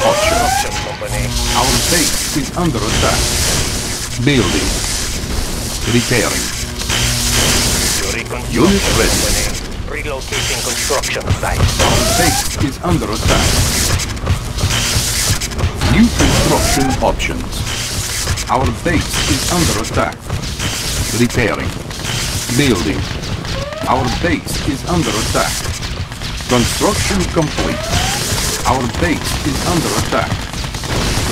company. Our base is under attack. Building. Repairing. Unit ready. Relocating construction site. Our base is under attack. New construction options. Our base is under attack. Repairing. Building. Our base is under attack. Construction complete. Our base is under attack.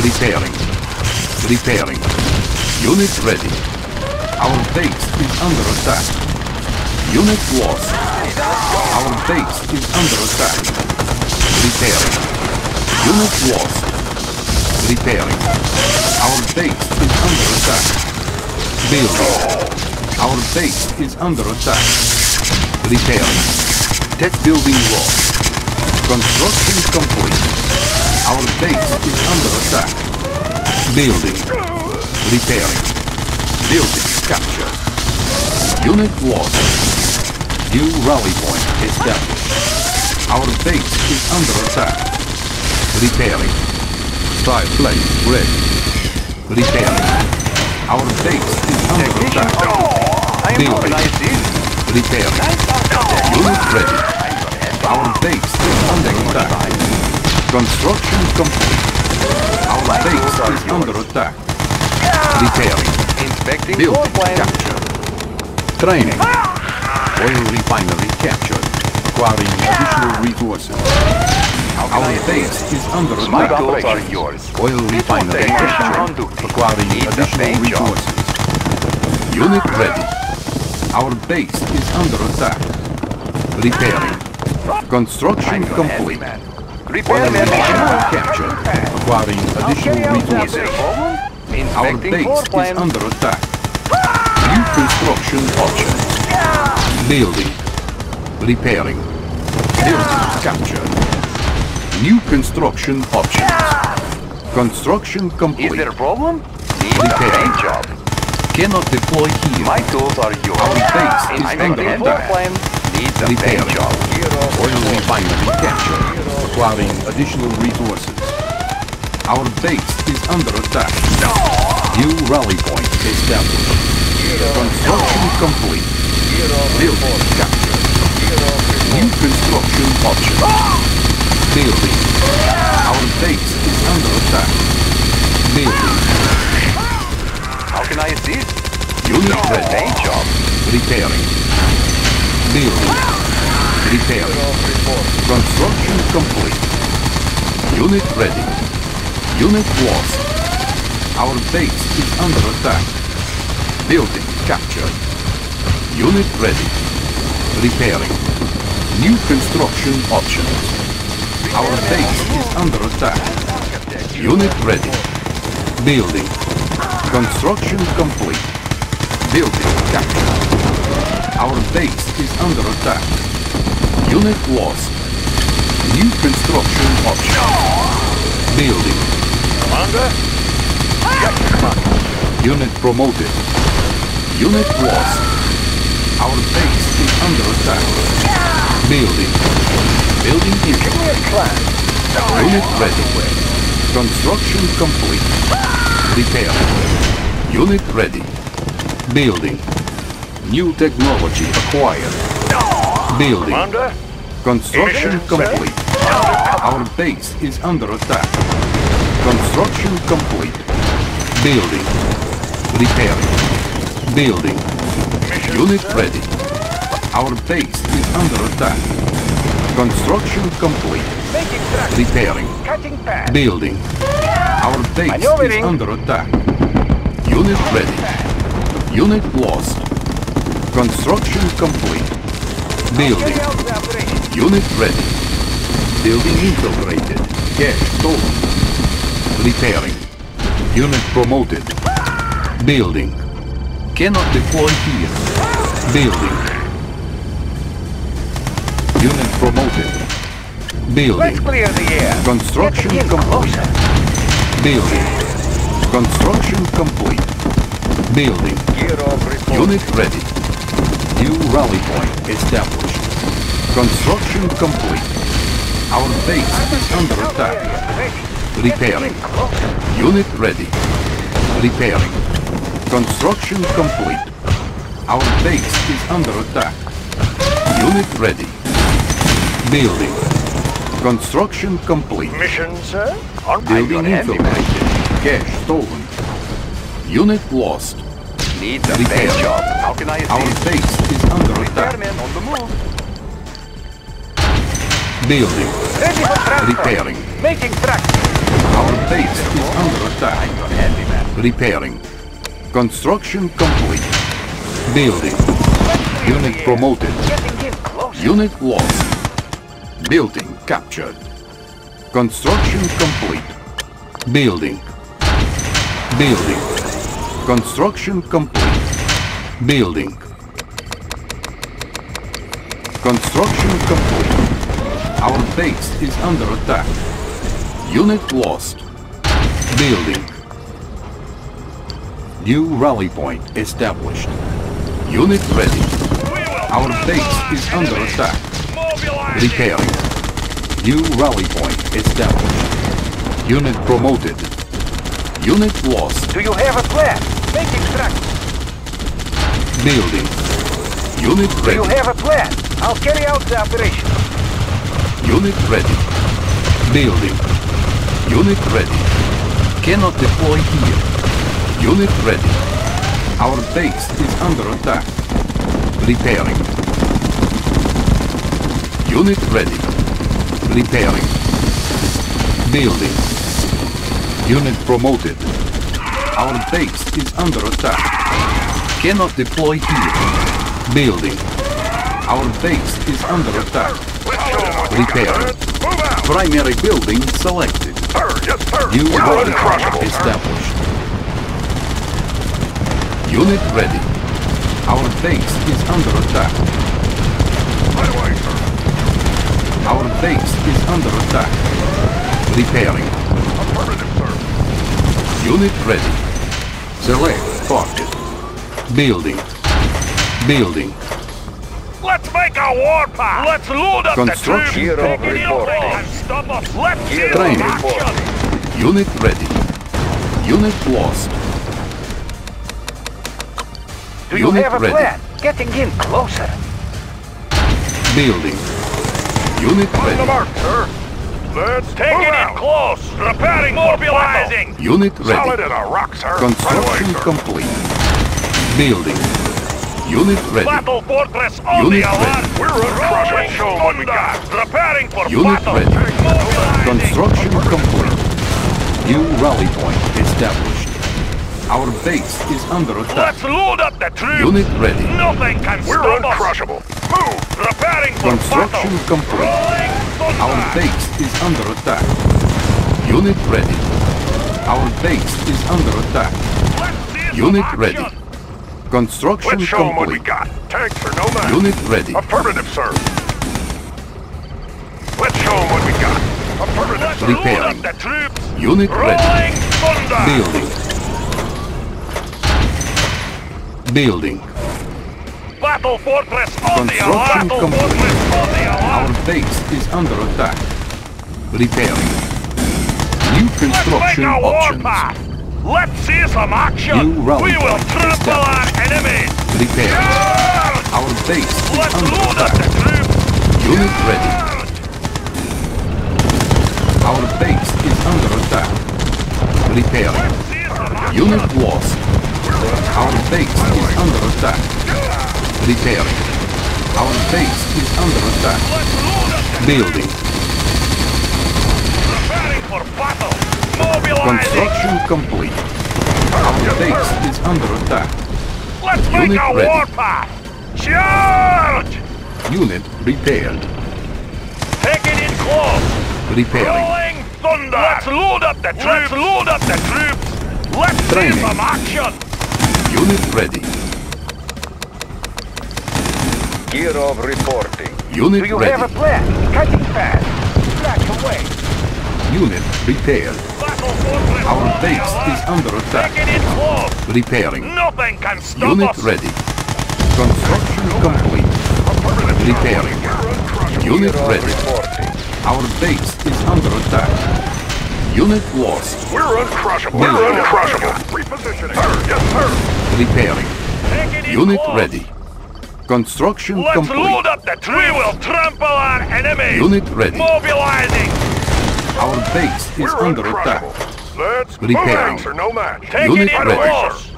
Repairing. Repairing. Unit ready. Our base is under attack. Unit lost. Our base is under attack. Repairing. Unit lost. Repairing. Our base is under attack. Building. Our base is under attack. Repairing. Tech building lost. Construction complete. Our base is under attack. Building. Repairing. Building captured. Unit lost. New rally point established. Our base is under attack. Repairing. Side plate ready. Repairing. Our base is under attack. Building. Repairing. Unit ready. Our base is under attack. Construction complete. Our base is under attack. Repairing. Inspecting Building captured. Training. Oil refinery captured. Acquiring additional resources. Our base is under attack. Oil refinery captured. Acquiring additional resources. Unit ready. Our base is under attack. Repairing. Construction complete. Repairman captured. Acquiring additional resources. Is there a problem? Our base is under attack. Ah! New construction options. Building. Repairing. Building captured. New construction options. Construction complete. Is there a problem? Needs a Repair. job. Cannot deploy here. My tools are yours. Our base is under attack. Plan. Needs a paint Repairing. job. Oil refinery captured. Acquiring additional resources. Our base is under attack. New rally point established. Construction complete. Building captured. New construction options. Building. Our base is under attack. Building. How can I assist? Unit ready. Job. Repairing. Building. Repairing. Construction complete. Unit ready. Unit lost. Our base is under attack. Building captured. Unit ready. Repairing. New construction options. Our base is under attack. Unit ready. Building. Construction complete. Building captured. Our base is under attack. Unit lost. New construction option. Building. Commander? Unit promoted. Unit lost. Our base is under attack. Building. Building here. Unit ready. Construction complete. Repair. Unit ready. Building. New technology acquired. Building. Commander? Construction complete. Our base is under attack. Construction complete. Building. Repairing. Building. Unit ready. Our base is under attack. Construction complete. Repairing. Building. Our base is under attack. Unit ready. Unit lost. Construction complete. Building. Carry out the operation. Unit ready. Building infiltrated. Cash stolen. Repairing. Unit promoted. Building. Cannot deploy here. Building. Unit promoted. Let's Building. clear the air. Construction complete. Building. Construction complete. Building. Unit ready. New rally point established. Construction complete. Our base is under attack. Repairing. Unit ready. Repairing. Construction complete. Our base is under attack. Unit ready. Building. Construction complete. Mission, sir? On Building infiltrated. Cash stolen. Unit lost. Needs a Repair. paint job. How can I Our base is under attack. Repairman on the move. Building. Ready for transfer. Repairing. Making track. Our base is under attack. I'm your handyman. Repairing. Construction complete. Building. Unit promoted. Getting in close. Unit lost. Building captured. Construction complete. Building. Building. Construction complete. Building. Construction complete. Our base is under attack. Unit lost. Building. New rally point established. Unit ready. Our base is under attack. Repairing. New rally point established. Unit promoted. Unit lost. Do you have a plan? Making track. Building. Unit ready. Do you have a plan? I'll carry out the operation. Unit ready. Building. Unit ready. Cannot deploy here. Unit ready. Our base is under attack. Repairing. Unit ready. Repairing. Building. Unit promoted. Our base is under attack. Cannot deploy here. Building. Our base is under attack. Repair. Primary building selected. New point established. Unit ready. Our base is under attack. Our base is under attack. Repairing. Unit ready. Select target. Building. Building. Let's make a war warpath! Let's load up Construction the troops! complete. Nothing can stop us! Let's see Training. action! Unit ready. Unit lost. Do you Unit have a ready. plan? Getting in closer. Building. Unit ready. mark, sir! Let's take it in close! Repairing, mobilizing! Unit ready. as a rock, sir! Construction complete. Building. Unit ready. Battle fortress on Unit the alert! ready. We're a crushing show what we got! Preparing for Unit battle! ready. Mobilizing! Construction complete. New rally point established. Our base is under attack. Let's load up the troops! Unit ready. Nothing can We're stop us! uncrushable. Move! Preparing for Construction battle! complete. Our base is under attack. Unit ready. Our base is under attack. Let's see some Unit action. ready. Construction Let's show 'em what we complete. got. Tanks are no match. Unit ready. Affirmative, sir. Let's show what we got. Affirmative, sir. Repairing. the troops! Unit ready. Thunder! Building. Building. Battle fortress on the Construction! Battle complete. fortress on the Our base is under attack. Repairing. New Let's make construction options. Let's see some action! We will trample our enemies! Repairing. Charge! Our base is Let's under attack. Unit ready. Our base is under attack. Repairing. Let's see some action! Unit lost. Our base is under attack. Repairing. Our base is under attack. Let's load up the Building. preparing for battle! Mobilizing! Construction complete. Our base is under attack. Let's make Unit a ready. warpath! Charge! Unit repaired. Take it in close! Repairing. Rolling thunder! Let's load up the troops! Let's load up the troops! Let's Training. see some action! Unit ready. Gear of reporting. Unit ready. Do you ready. have a plan? Cutting fast. Track away. Unit repaired. Our base is under attack. Take it in close! Repairing. Nothing can stop Unit us! ready. Construction complete. Repairing. Unit ready. Our base is under attack. Unit lost. We're uncrushable. We're uncrushable. Repositioning. Sir, yes, sir. Repairing. Take it in Unit ready. Construction Let's complete. Let's load up the tree. We will trample our enemies. Unit ready. Mobilizing. Our base is We're under attack. uncrushable. Let's Repairing. move out, sir. No match. Take Unit it in ready. close.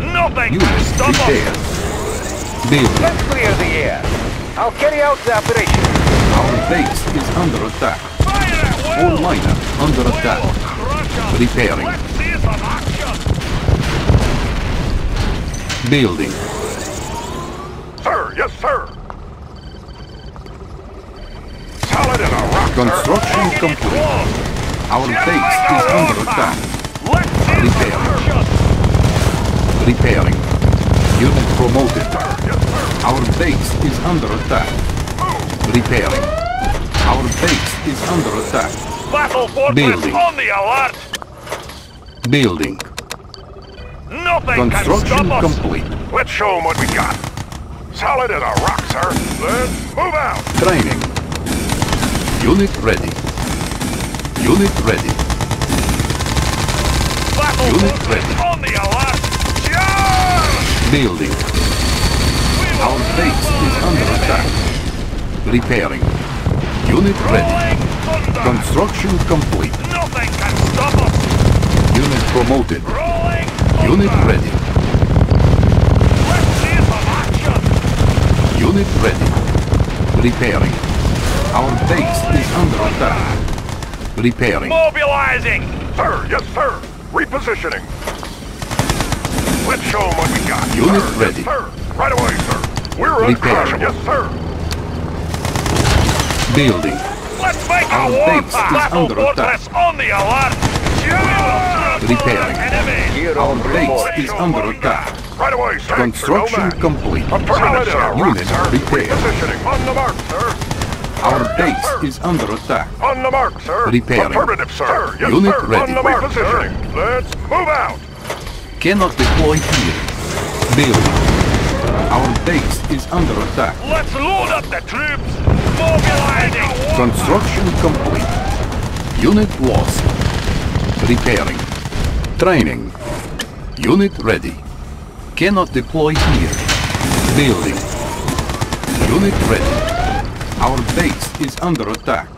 Nothing Unit can stop repaired. us. Building. Let's clear the air. I'll carry out the operation. Our base is under attack. Fire. All miner under We attack. will crush 'em. Repairing. Let's see some action. Building. Sir, yes, sir. Solid in a rock, Construction Take it in complete. Our base is under attack. Let's see some Repairing. Repairing. Unit promoted. sir. Yes, sir. Our base is under attack. Repairing. Our base is under attack. Battle Building. on the alert. Building. Nothing Construction complete. Let's show 'em what we got. Solid as a rock, sir. Let's move out. Training. Unit ready. Unit ready. Battle Unit ready. on the alert. Charge! Building. Our base is under attack. Repairing. Unit ready. Construction complete. Nothing can stop us. Unit promoted. Unit ready. Let's see some action. Unit ready. Repairing. Our base is under attack. Repairing. Mobilizing. Sir, yes, sir. Repositioning. Let's show 'em what we got. Unit sir. ready. Yes, sir. Right away, sir. We're Repairing. uncrushable. Yes, sir. Building. Let's make a Our war base path. is Battle under fortress on the alert. We Repairing. our Our base is under attack. Right away, sir. Construction no complete. Affirmative, sir. Unit sir. repaired. Repositioning. On the mark, sir. Our base is under attack. On the mark, sir. Repairing. Affirmative, sir. Yes, Unit sir. ready. On the mark, sir. Let's move out. Cannot deploy here. Building. Our base is under attack. Let's load up the troops. Mobilizing. Construction complete. Unit lost. Repairing. Training. Unit ready. Cannot deploy here. Building. Unit ready. Our base is under attack.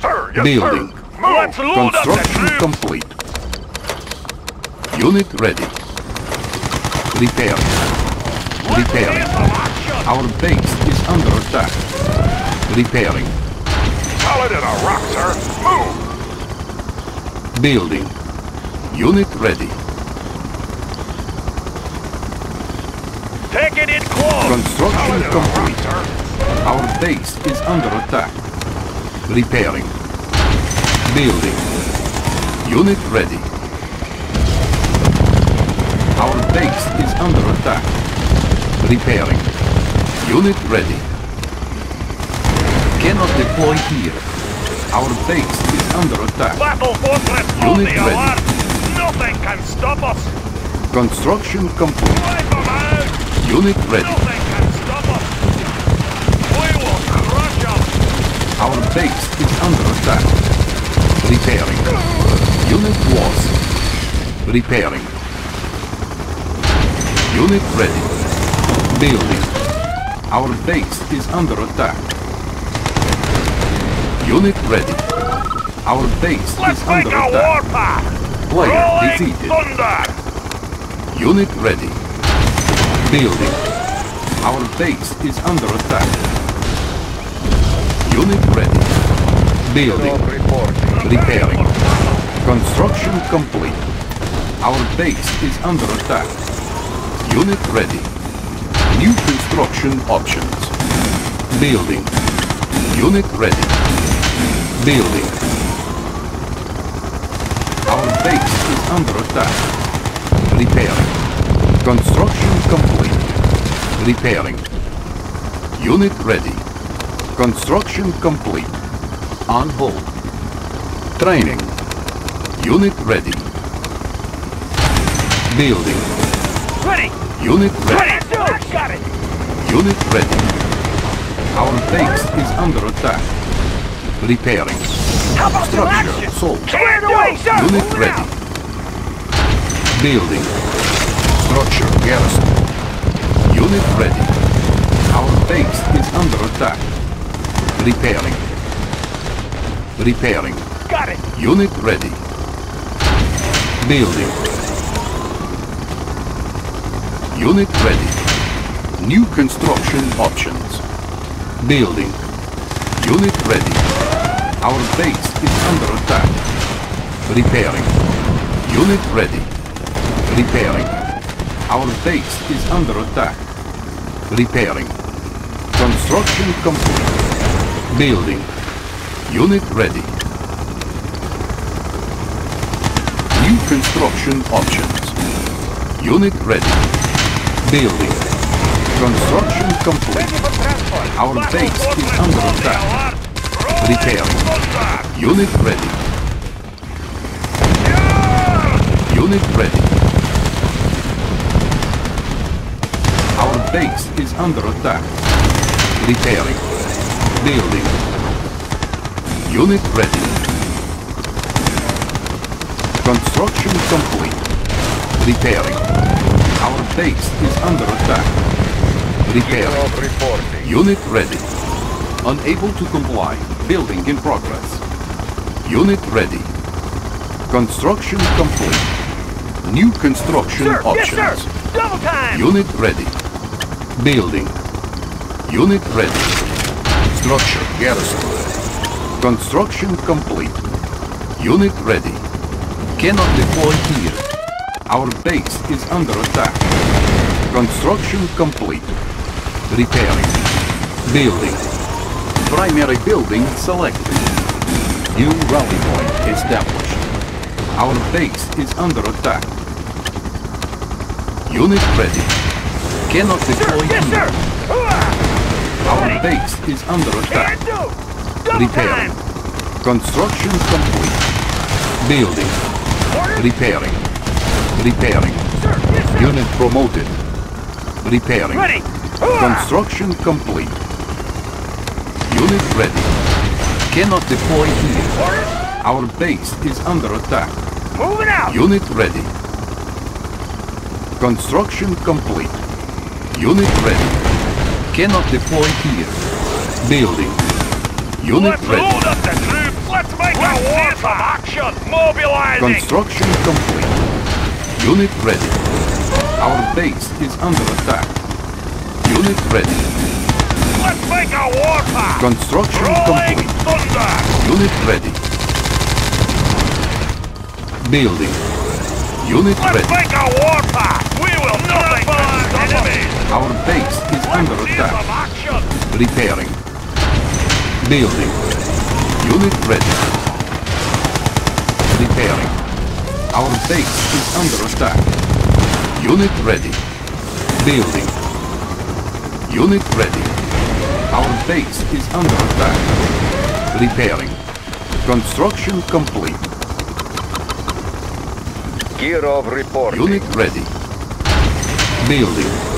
Sir, yes, Building. sir. Let's load Construction troops. complete. Unit ready. Repairing. Let's Repairing. Our base is under attack. Repairing. Solid in a rock, sir. Move. Building. Unit ready. Take it in close. Construction Solid in rock, complete. Our base is under attack. Repairing. Building. Unit ready. Our base is under attack. Repairing. Unit ready. Cannot deploy here. Our base is under attack. Battle fortress on Unit the ready. alert. Nothing can stop us. Construction complete. Wipe them out. Unit ready. Nothing can stop us. We will crush them. Our base is under attack. Repairing. Unit lost. Repairing. Unit ready. Building. Our base is under attack. Unit ready. Our base Let's is under a attack. warpath. Player Rolling defeated. thunder. Unit ready. Building. Our base is under attack. Unit ready. Building. Repairing. Construction complete. Our base is under attack. Unit ready. New construction options. Building. Unit ready. Building. Our base is under attack. Repairing. Construction complete. Repairing. Unit ready. Construction complete. On hold. Training. Unit ready. Building. Ready. Unit ready. Ready. Got it. Unit ready. Our base is under attack. Repairing. Structure sold. Squared away, sir! Unit Moving ready. Building. Structure garrison. Unit ready. Our base is under attack. Repairing. Repairing. Got it. Unit ready. Building. Unit ready. New construction options. Building. Unit ready. Our base is under attack. Repairing. Unit ready. Repairing. Our base is under attack. Repairing. Construction complete. Building. Unit ready. New construction options. Unit ready. Building. Construction complete. Our base is under attack. Repairing. Unit ready. Unit ready. Our base is under attack. Repairing. Building. Unit ready. Construction complete. Repairing. Our base is under attack. Repairing. Unit ready. Unable to comply. Building in progress. Unit ready. Construction complete. New construction Sir, options. yes, sir! Double time! Unit ready. Building. Unit ready. Structure garrison. Construction complete. Unit ready. Cannot deploy here. Our base is under attack. Construction complete. Repairing. Building. Primary building selected. New rally point established. Our base is under attack. Unit ready. Cannot Sir, deploy yes, here. sir! Our base is under attack. Can do! Double Repairing. time! Construction complete. Building. Repairing. Repairing. Sir, yes, sir! Unit promoted. Repairing. Construction complete. Unit ready. Cannot deploy here. Our base is under attack. Moving out! Unit ready. Construction complete. Unit ready. Cannot deploy here. Building. Unit Let's ready. load up the troops. Let's make a war some action. Mobilizing. Construction complete. Unit ready. Our base is under attack. Unit ready. Let's make a war path. Construction Rolling complete. thunder. Unit ready. Building. Unit Let's ready. make a war path. We will nothing but enemies. Our base is under attack. Repairing. Building. Unit ready. Repairing. Our base is under attack. Unit ready. Building. Unit ready. Our base is under attack. Repairing. Construction complete. Gear of report. Unit ready. Building.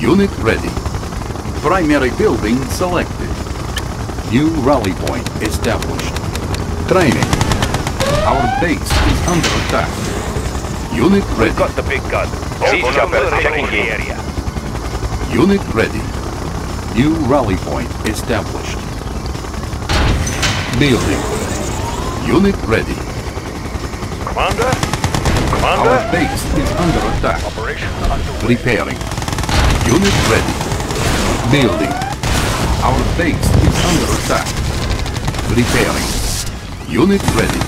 Unit ready. Primary building selected. New rally point established. Training. Our base is under attack. Unit ready. Got the big gun. Siege Open chopper the checking the area. Unit ready. New rally point established. Building. Unit ready. Commander? Commander? Our Commander? base is under attack. Operation underway. Repairing. Unit ready. Building. Our base is under attack. Repairing. Unit ready.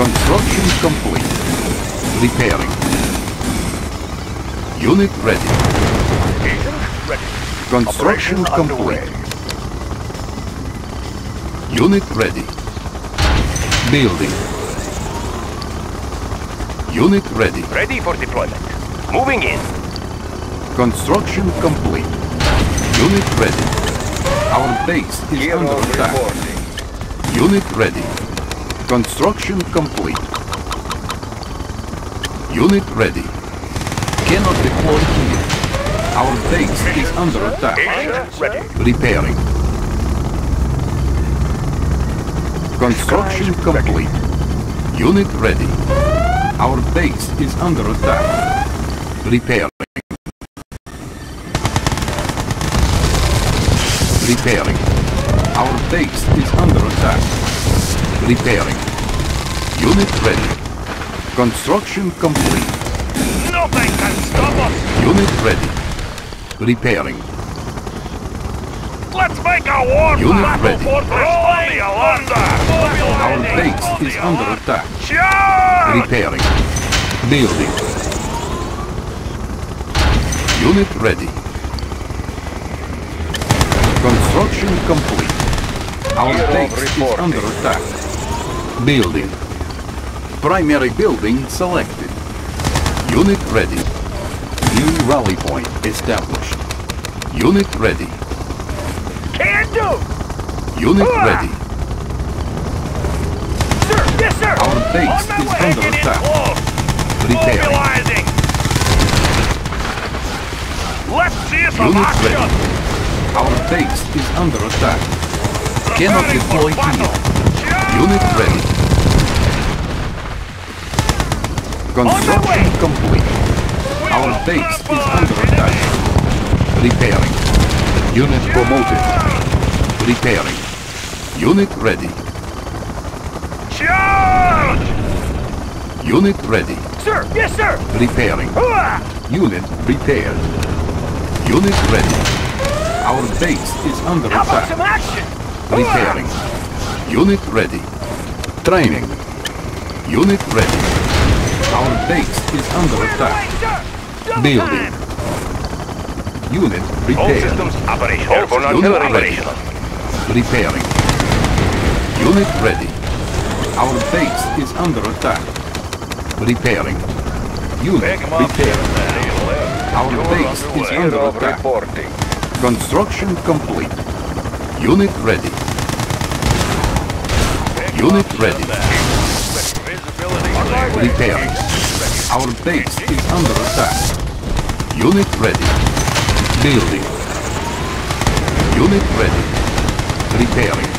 Construction complete. Repairing. Unit ready. Agent ready. Construction complete. Unit ready. Building. Unit ready. Ready for deployment. Moving in. Construction complete. Unit ready. Our base is Gear under attack. reporting. Unit ready. Construction complete. Unit ready. Cannot deploy here. Our base is under attack. Ready. Repairing. Construction complete. Unit ready. Our base is under attack. Repairing. Repairing. Our base is under attack. Repairing. Unit ready. Construction complete. Nothing can stop us! Unit ready. Repairing. Let's make a war Unit battle ready. fortress on the Alanda! Our base is under attack. Charge! Repairing. Building. Unit ready. Construction complete. Our base is under attack. Building. Primary building selected. Unit ready. New rally point established. Unit ready. Can do! Unit Ah! ready. Sir, yes sir! Our base is way! under Get attack. Repairing. Mobilizing! Let's see some Unit ready. Our base is under attack. Cannot deploy here. Unit ready. Construction complete. Our base is under attack. Repairing. Unit promoted. Repairing. Unit ready. Charge! Unit ready. Sir, yes sir! Repairing. Unit repaired. Unit ready. Our base is under How about attack. some action? Repairing. Unit ready. Training. Unit ready. Our base is under attack. Building. Unit All systems operational. Airborne Unit artillery ready. operational. Repairing. Unit ready. Our base is under attack. Repairing. Unit repaired. Our base is under attack. reporting. Construction complete. Unit ready. Unit ready. Repairing. Our base is under attack. Unit ready. Building. Unit ready. Repairing.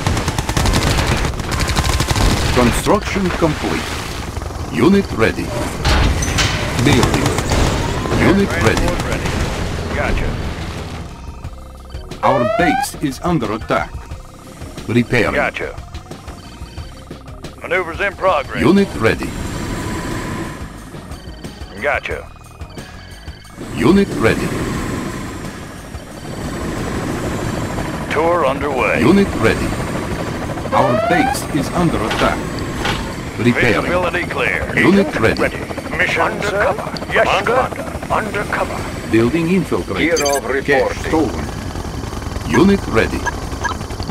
Construction complete. Unit ready. Building. Unit ready. Gotcha. Our base is under attack. Repairing. Gotcha. Maneuvers in progress. Unit ready. Gotcha. Unit ready. Tour underway. Unit ready. Our base is under attack. Repairing. Visibility clear. Unit ready. Mission undercover. Yes, Commander. Undercover. Building infiltrated. Hero Cash reporting. stolen. Unit ready.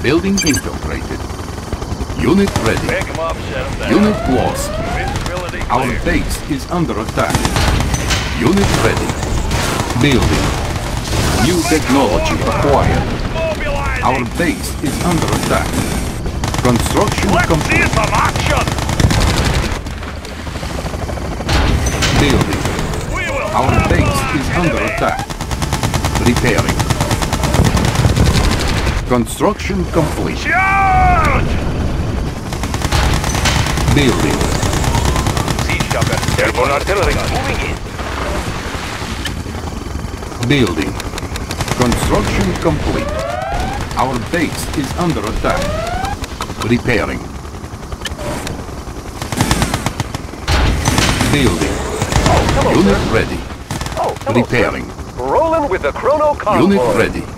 Building infiltrated. Unit ready. Up, set 'em down. Unit lost. Our clear. base is under attack. Unit ready. Building. New technology acquired. Our base is under attack. Construction Let's complete. some action. Building. Our base is under attack. Repairing. Construction complete. Charge! Building. Siege chopper. Airborne artillery. Moving in. Building. Construction complete. Our base is under attack. Repairing. Building. Oh, Unit ready. oh Repairing. Rolling with the chrono convoy. Unit ready.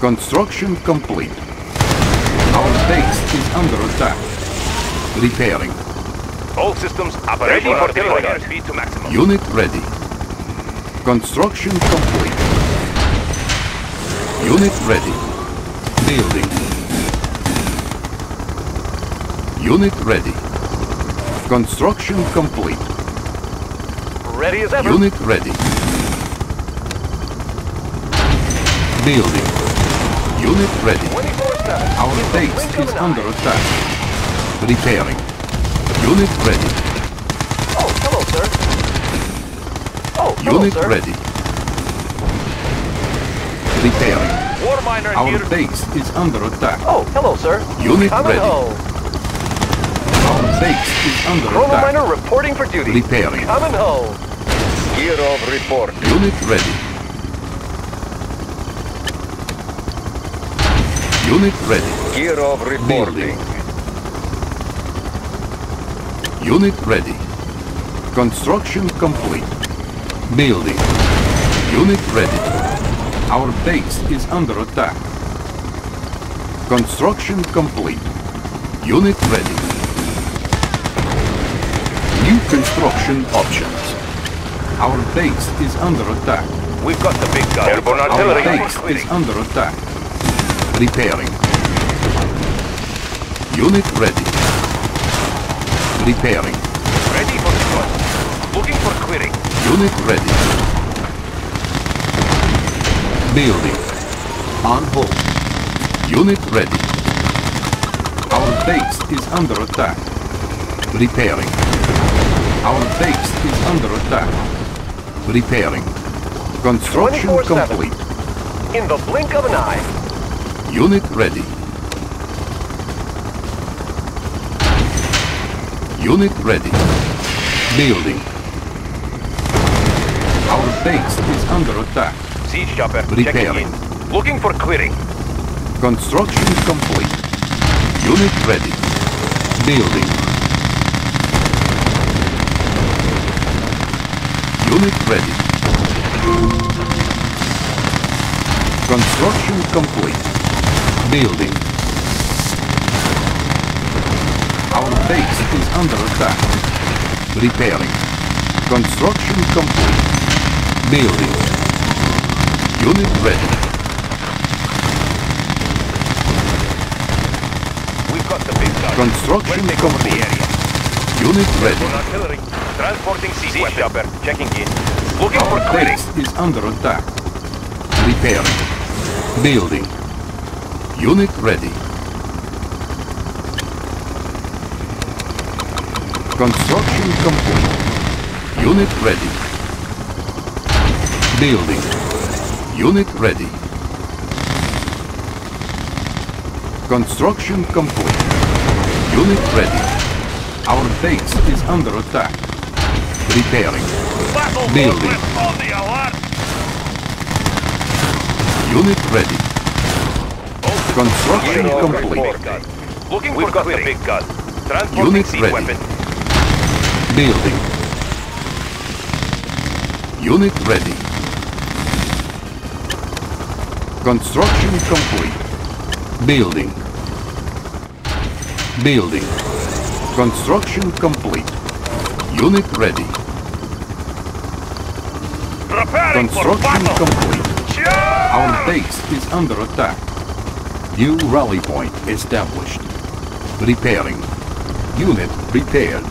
Construction complete. Our base is under attack. Repairing. All systems operational. Ready for deployment. Speed to maximum. Unit ready. Construction complete. Unit ready. Building. Unit ready. Construction complete. Ready as ever. Unit ready. Building. Unit ready. Our base is under attack. Repairing. Unit ready. Oh, hello, sir. Oh, hello, Unit sir. ready. Repairing. War miner Our here. base is under attack. Oh, hello, sir. Unit Coming ready. home. Our base is under Chrono attack. Miner reporting for duty. Repairing. Coming home. Gear of report. Unit ready. Unit ready. Gear of Building. Unit ready. Construction complete. Building. Unit ready. Our base is under attack. Construction complete. Unit ready. New construction options. Our base is under attack. We've got the big gun. Airborne Our base is under attack. Repairing. Unit ready. Repairing. Ready for squad. Looking for clearing. Unit ready. Building. On hold. Unit ready. Our base is under attack. Repairing. Our base is under attack. Repairing. Construction 24/7. complete. In the blink of an eye. Unit ready. Unit ready. Building. Our base is under attack. Siege chopper. Repairing. Checking in. Looking for clearing. Construction complete. Unit ready. Building. Unit ready. Construction complete. Building. Our base is under attack. Repairing. Construction complete. Building. Unit ready. We've got the big gun. Construction We'll take the complete. area. Unit ready. Artillery. Transporting siege weapon. chopper. Checking in. Looking for Our clearing. base is under attack. Repairing. Building. Unit ready. Construction complete. Unit ready. Building. Unit ready. Construction complete. Unit ready. Our base is under attack. Repairing. Building. On the alert! Unit ready. Construction complete. Looking We've for got clearing. the big gun. Transporting Unit ready. weapon. Building. Unit ready. Construction complete. Building. Building. Construction complete. Unit ready. Preparing Construction complete. Our base is under attack. New rally point established. Repairing. Unit repaired.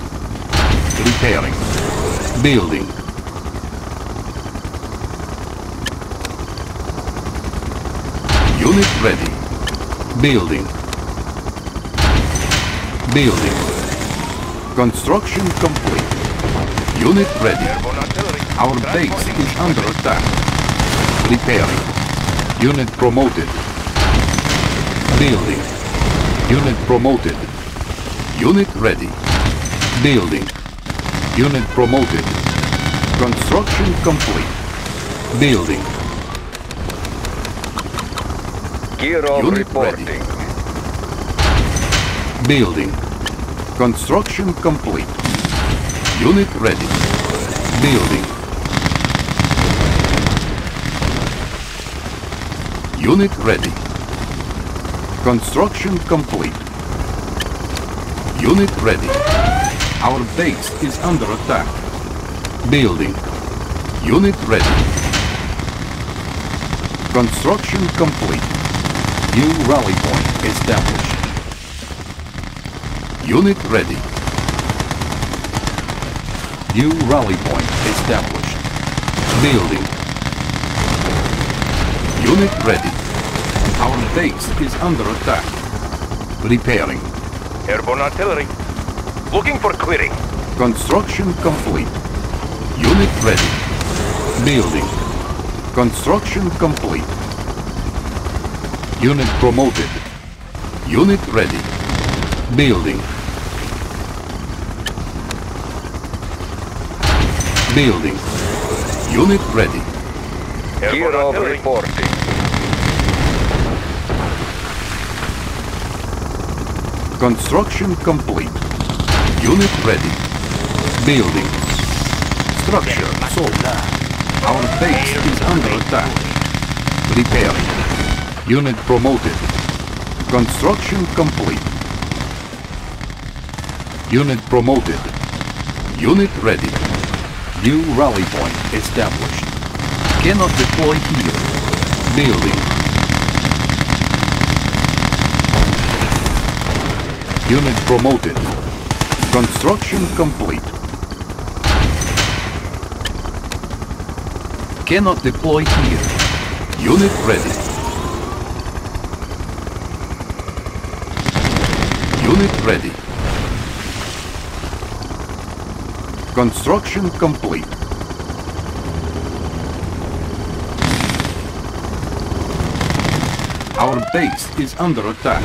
Repairing. Building. Unit ready. Building. Building. Construction complete. Unit ready. Our base is under attack. Repairing. Unit promoted. Building. Unit promoted. Unit ready. Building. Unit promoted. Construction complete. Building. Gear of Unit reporting. ready. Building. Construction complete. Unit ready. Building. Unit ready. Construction complete. Unit ready. Our base is under attack. Building. Unit ready. Construction complete. New rally point established. Unit ready. New rally point established. Building. Unit ready. Our base is under attack. Repairing. Airborne artillery. Looking for clearing. Construction complete. Unit ready. Building. Construction complete. Unit promoted. Unit ready. Building. Building. Unit ready. Hero reporting. Construction complete. Unit ready. Building. Structure sold. Our base is under attack. Repairing. Unit promoted. Construction complete. Unit promoted. Unit ready. New rally point established. Cannot deploy here. Building. Unit promoted. Construction complete. Cannot deploy here. Unit ready. Unit ready. Construction complete. Our base is under attack.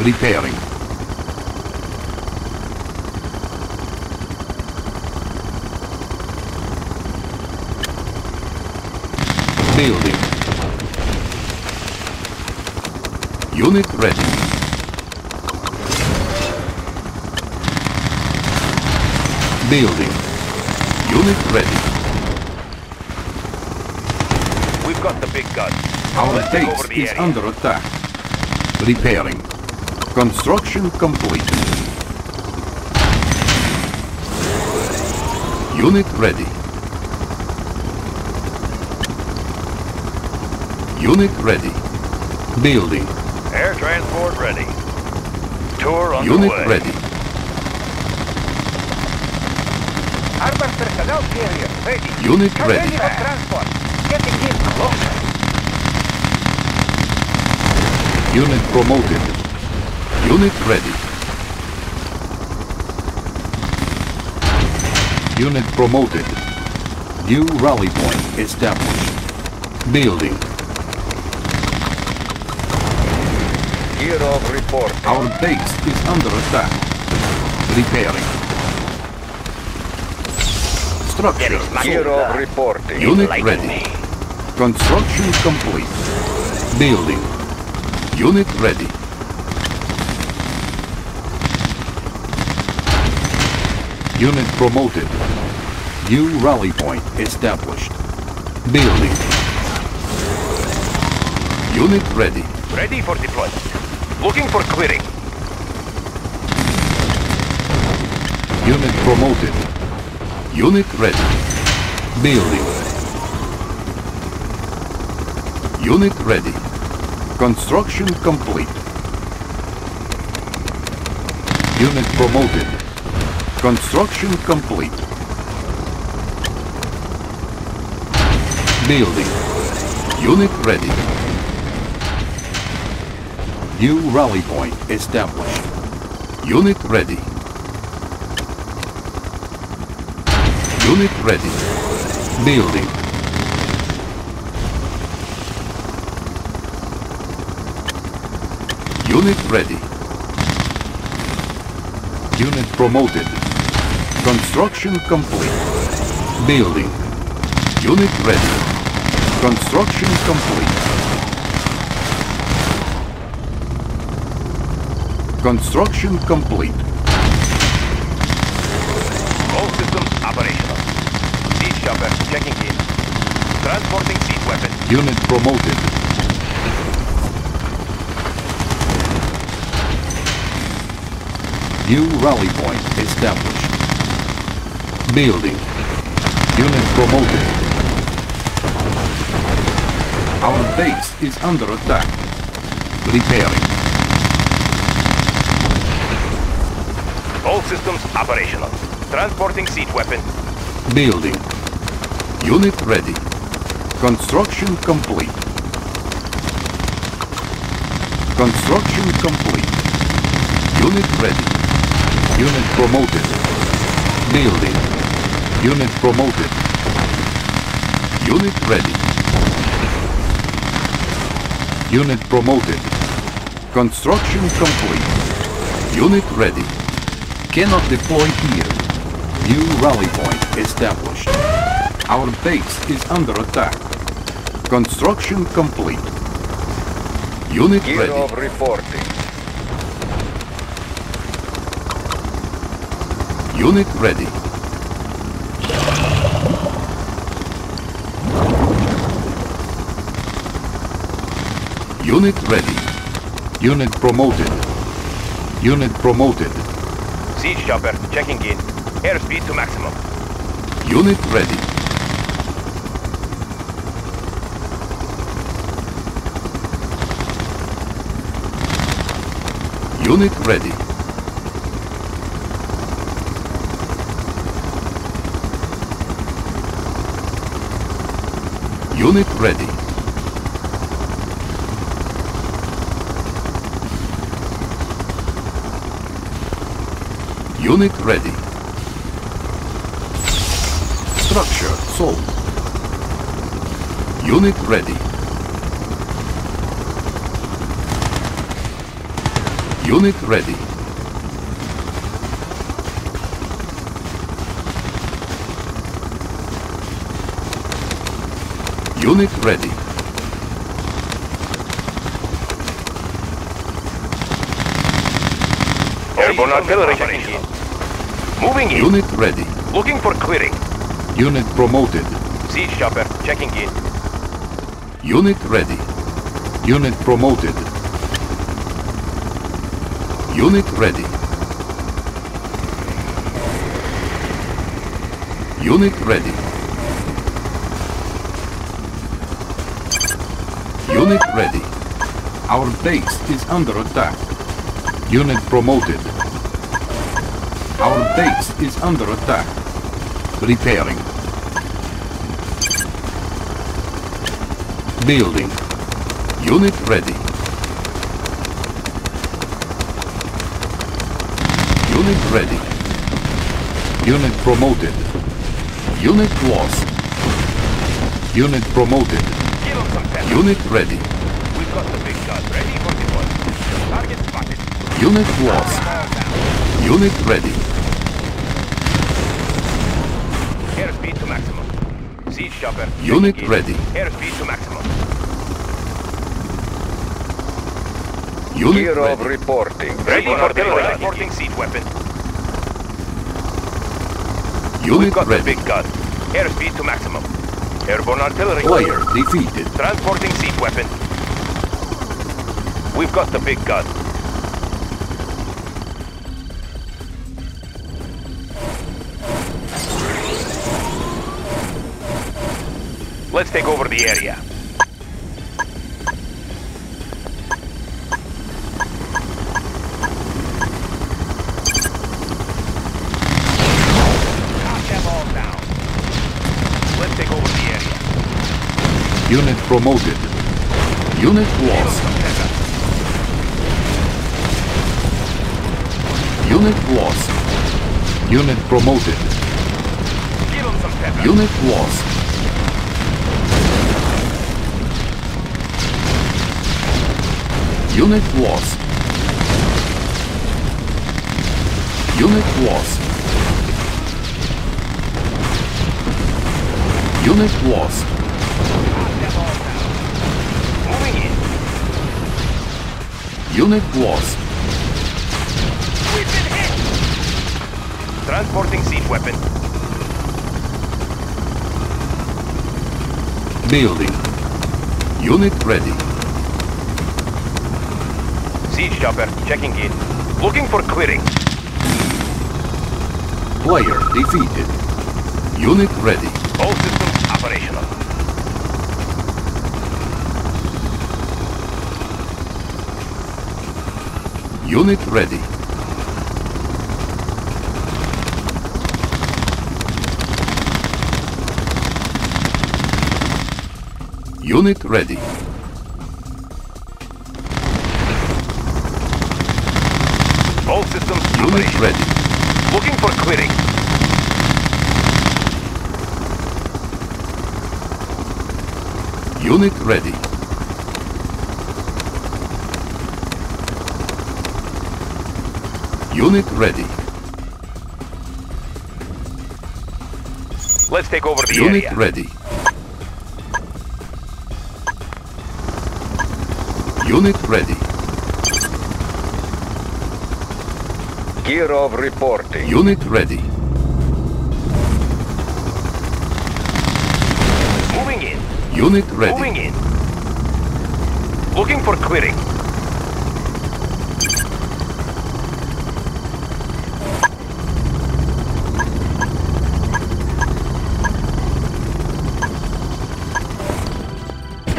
Repairing. Building. Unit ready. Building. Unit ready. We've got the big gun. Our Let's base is area. under attack. Repairing. Construction complete. Unit ready. Unit ready. Building. Air transport ready. Tour underway. Unit ready. Armored personnel carrier ready. Unit ready. for transport. Getting in closer. Unit promoted. Unit ready. Unit promoted. New rally point established. Building. Gear of report. Our base is under attack. Repairing. Structure Kirov reporting. Unit ready. Construction complete. Building. Unit ready. Unit promoted. New rally point established. Building. Unit ready. Ready for deployment. Looking for clearing. Unit promoted. Unit ready. Building. Unit ready. Construction complete. Unit promoted. Construction complete. Building. Unit ready. New rally point established. Unit ready. Unit ready. Building. Unit ready. Unit promoted. Construction complete. Building. Unit ready. Construction complete. Construction complete. All systems operational. Siege chopper checking in. Transporting siege weapon. Unit promoted. New rally point established. Building. Unit promoted. Our base is under attack. Repairing. All systems operational. Transporting siege weapon. Building. Unit ready. Construction complete. Construction complete. Unit ready. Unit promoted. Building. Unit promoted. Unit ready. Unit promoted. Construction complete. Unit ready. Cannot deploy here. New rally point established. Our base is under attack. Construction complete. Unit ready. Kirov reporting. Unit ready. Unit ready. Unit promoted. Unit promoted. Siege chopper checking in. Airspeed to maximum. Unit ready. Unit ready. Unit ready. Unit ready. Structure sold. Unit ready. Unit ready. Unit ready. Airborne artillery checking in. Moving in. Unit ready. Looking for clearing. Unit promoted. Siege chopper checking in. Unit ready. Unit promoted. Unit ready. Unit ready. Unit ready. Our base is under attack. Unit promoted. Our base is under attack. Repairing. Building. Unit ready. Unit ready. Unit promoted. Unit lost. Unit promoted. Give them some pep. Unit ready. We've got the big gun ready for deployment. Target spotted. Unit lost. Unit ready. Chopper. Unit checking ready. Airspeed to maximum. Unit Kirov ready. reporting. Ready Airborne for delivery. artillery. Transporting siege weapon. We've Unit got the ready. big gun. Airspeed to maximum. Airborne artillery. Player defeated. Transporting siege weapon. We've got the big gun. Let's take over the area. Knock them all down. Let's take over the area. Unit promoted. Unit lost. Unit lost. Unit promoted. Give them some pepper. Unit lost. Unit lost. Unit lost. Unit lost. Unit lost. We've been hit! Transporting siege weapon. Building. Unit ready. Siege chopper checking in. Looking for clearing. Player defeated. Unit ready. All systems operational. Unit ready. Unit ready. Unit ready. Looking for clearing. Unit ready. Unit ready. Let's take over the Unit area. ready. Unit ready. Kirov reporting. Unit ready. Moving in. Unit ready. Moving in. Looking for clearing.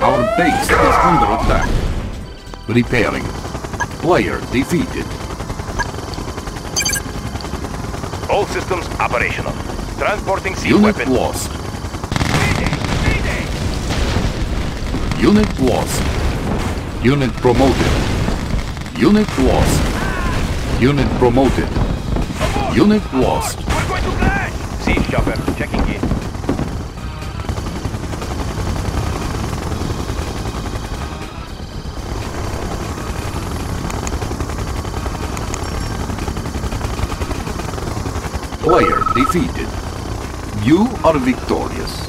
Our base is under attack. Repairing. Player defeated. All systems operational. Transporting sea Unit weapon. lost. Unit lost. Unit promoted. Unit lost. Unit promoted. Unit lost. We're going to crash! Siege chopper checking in. Player defeated. You are victorious.